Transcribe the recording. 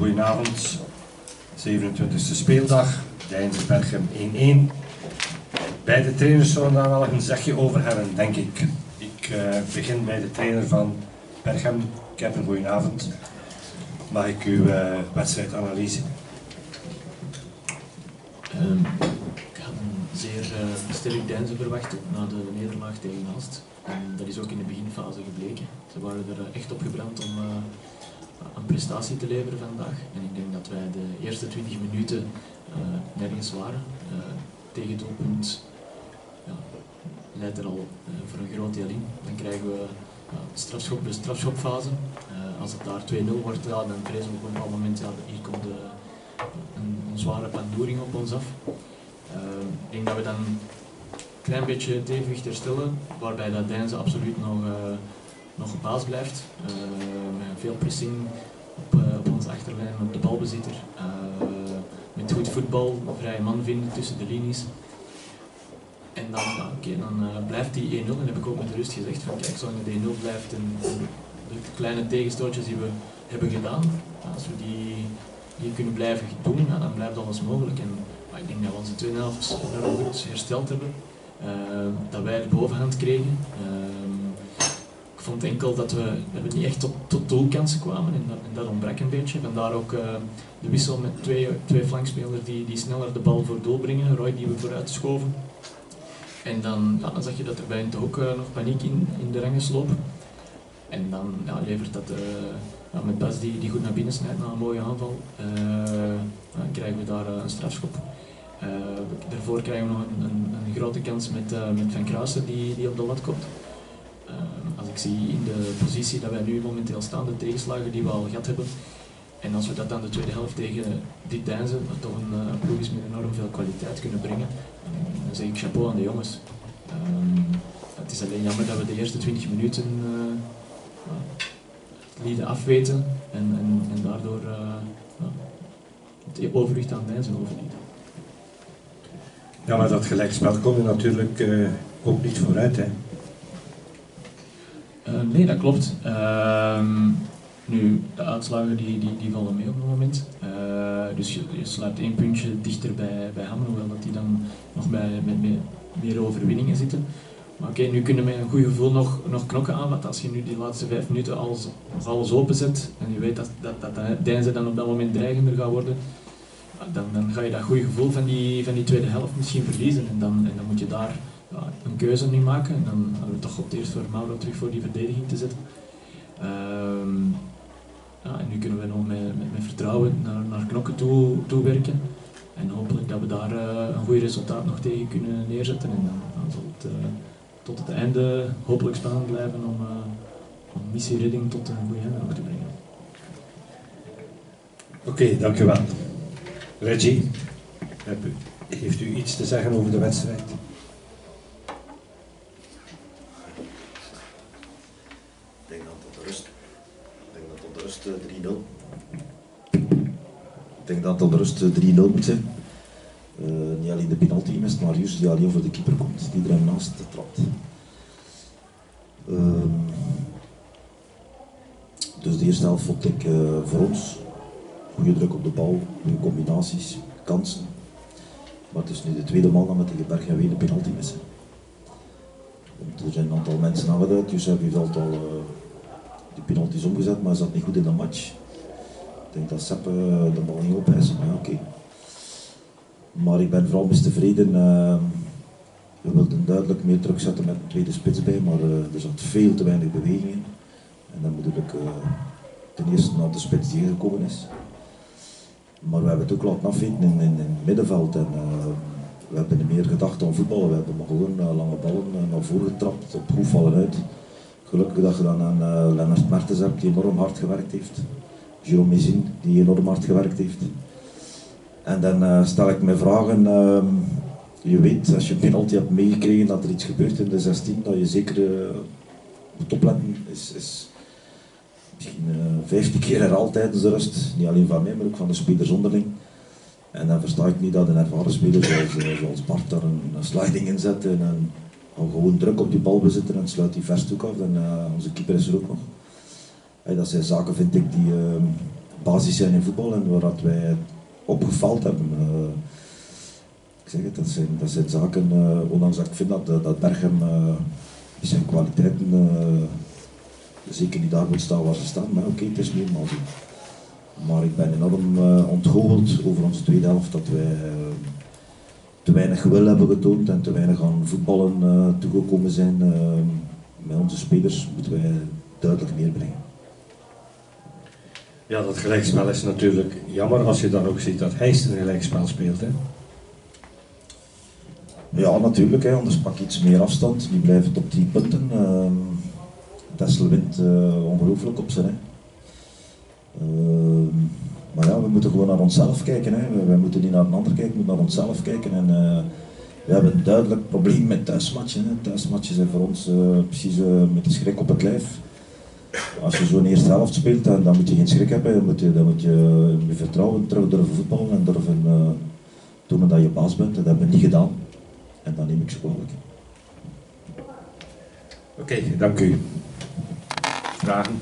goedenavond. 27e speeldag, Deinze Berchem 1-1. Beide trainers zullen daar wel een zegje over hebben, denk ik. Ik uh, begin bij de trainer van Berchem. Ik heb een goedenavond. Mag ik uw uh, wedstrijdanalyse? Um, ik had een zeer uh, sterk Deinze verwachten na de nederlaag tegen Aalst. En dat is ook in de beginfase gebleken. Ze waren er echt op gebrand om een prestatie te leveren vandaag. En ik denk dat wij de eerste 20 minuten uh, nergens waren. Uh, tegen doelpunt ja, leidt er al uh, voor een groot deel in. Dan krijgen we strafschop, de strafschopfase. als het daar 2-0 wordt, dan vrezen we op een bepaald moment, ja, hier komt de, een, zware pandoering op ons af. ik denk dat we dan een klein beetje het evenwicht herstellen, waarbij dat Deinze absoluut nog nog baas blijft. Uh, met veel pressing op, uh, op onze achterlijn, op de balbezitter. Uh, met goed voetbal, vrije man vinden tussen de linies. En dan, dan blijft die 1-0. En heb ik ook met de rust gezegd van kijk, zolang het 1-0 blijft en, de kleine tegenstootjes die we hebben gedaan, als we die, die kunnen blijven doen, dan blijft alles mogelijk. En ik denk dat we onze tweede helft goed hersteld hebben. dat wij de bovenhand kregen. Ik vond enkel dat we, we niet echt tot, doelkansen kwamen en dat, en dat ontbrak een beetje. Vandaar ook uh, de wissel met twee, twee flankspelers die, die sneller de bal voor doel brengen. Roy die we vooruit schoven. En dan, ja, dan zag je dat er bij ook uh, nog paniek in, in de rangen sloop. En dan ja, levert dat uh, ja, met Bas die, die goed naar binnen snijdt na een mooie aanval. dan krijgen we daar een strafschop. daarvoor krijgen we nog een, een, grote kans met, met Van Kruisen die, die op de lat komt ik zie in de positie dat wij nu momenteel staan, de tegenslagen die we al gehad hebben, en als we dat dan de tweede helft tegen dit Deinzen, dat toch een uh, is met enorm veel kwaliteit kunnen brengen, dan zeg ik chapeau aan de jongens. Um, het is alleen jammer dat we de eerste 20 minuten uh, lieten afweten en, en, daardoor uh, het overwicht aan Deinzen overlieten. Ja, maar dat gelijkspel komt er natuurlijk ook niet vooruit. Hè? Nee, dat klopt. Uh, nu, de uitslagen die, die, die vallen mee op het moment. Uh, dus je, je sluit één puntje dichter bij, bij Hammer, hoewel dat die dan nog bij, met meer, meer overwinningen zitten. Maar oké, nu kunnen we met een goed gevoel nog, nog knokken aan, want als je nu die laatste vijf minuten alles, alles openzet en je weet dat, dat, dat, dat dan op dat moment dreigender gaat worden, dan, dan ga je dat goede gevoel van die, van die tweede helft misschien verliezen. En dan, en dan moet je daar ja, keuze niet maken. En dan hadden we toch op eerst voor Mauro terug voor die verdediging te zetten. Um, ja, en nu kunnen we nog met, met, vertrouwen naar, naar knokken toe, toe werken. En hopelijk dat we daar uh, een goed resultaat nog tegen kunnen neerzetten. En dan, dan het uh, tot het einde hopelijk spannend blijven om, uh, om missieredding tot een goede einde te brengen. Oké, okay, dank u wel. Reggie, heeft u iets te zeggen over de wedstrijd? rust 3-0. Eh, Ik denk dat dat de rust 3-0 moet zijn. Uh, niet alleen de penalty mist, maar juist die alleen voor de keeper komt, die er naast trapt. Uh, dus de eerste helft vond ik uh, voor ons goede druk op de bal, goede combinaties, kansen. Maar het is nu de tweede man dat met de Berg en weer de penalty missen. Er zijn een aantal mensen aangeduid, dus heb je het al die penalty is omgezet, maar hij zat niet goed in de match. Ik denk dat Sepp uh, de bal niet opeist, maar ja, oké. Maar ik ben vooral best tevreden. Uh, we wilden duidelijk meer druk zetten met een tweede spits bij, maar uh, er zat veel te weinig beweging in. En dan moet ik ten eerste naar de spits die gekomen is. Maar we hebben het ook laten afweten in, in, in het middenveld. En, we hebben meer gedacht aan voetballen. We hebben maar gewoon lange ballen naar voren getrapt, op proef vallen uit. Gelukkig dat je dan aan Lennart Mertens hebt, die enorm hard gewerkt heeft. Jérôme Mézin, die enorm hard gewerkt heeft. En dan uh, stel ik me vragen, uh, je weet als je een penalty hebt meegekregen dat er iets gebeurt in de 16, dat je zeker uh, moet opletten is, is misschien uh, 15 keer herhaald tijdens de rust. Niet alleen van mij, maar ook van de spelers onderling. En dan versta ik niet dat een ervaren speler zoals, zoals Bart daar een, sliding in zet en gewoon druk op die bal bezitten en sluit die verstoek af. En onze keeper is er ook nog. Dat zijn zaken vind ik die, uh, basis zijn in voetbal en waar dat wij opgefaald hebben. Eh, ik zeg het, dat zijn, dat zijn zaken, eh, ondanks dat ik vind dat, dat Berchem eh, zijn kwaliteiten eh, zeker niet daar moet staan waar ze staan, maar oké, het is nu eenmaal zo. Maar ik ben enorm ontgoocheld over onze tweede helft dat wij te weinig wil hebben getoond en te weinig aan voetballen toegekomen zijn. Uh, met onze spelers moeten wij duidelijk meer brengen. Ja, dat gelijkspel is natuurlijk jammer als je dan ook ziet dat Heist een gelijkspel speelt. Hè? Ja, natuurlijk, hè, anders pak je iets meer afstand. Die blijven op drie punten. Uh, wint uh, ongelooflijk op zijn. Hè. Uh, maar ja, we moeten gewoon naar onszelf kijken. Hè. We, moeten niet naar een ander kijken, we moeten naar onszelf kijken. En, uh, we hebben een duidelijk probleem met thuismatchen. Hè. Thuismatchen zijn voor ons precies met de schrik op het lijf. Als je zo'n eerste helft speelt, dan, dan moet je geen schrik hebben. Dan moet je, dan moet je vertrouwen terug durven voetballen en durven tonen dat je baas bent. En dat hebben we niet gedaan. En dan neem ik ze kwalijk. Oké, dank u. Vragen?